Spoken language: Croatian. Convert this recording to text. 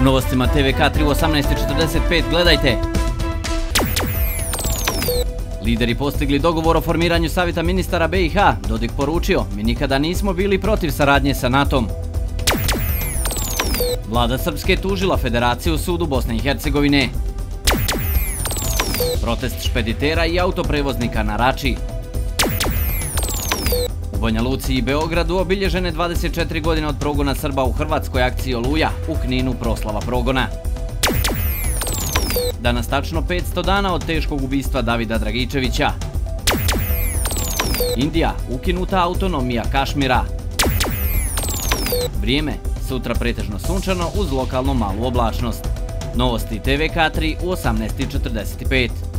U novostima TVK 3 u 18.45 gledajte. Lideri postigli dogovor o formiranju savjeta ministara BiH. Dodik poručio, mi nikada nismo bili protiv saradnje sa NATO-om. Vlada Srpske tužila Federaciju sudu Bosne i Hercegovine. Protest špeditera i autoprevoznika na Rači. Banja Luci i Beogradu obilježene 24 godine od progona Srba u Hrvatskoj akciji Oluja, u Kninu proslava progona. Danas tačno 500 dana od teškog ubistva Davida Dragičevića. Indija, ukinuta autonomija Kašmira. Vrijeme, sutra pretežno sunčano uz lokalnu malu oblačnost. Novosti TVK3 u 18.45.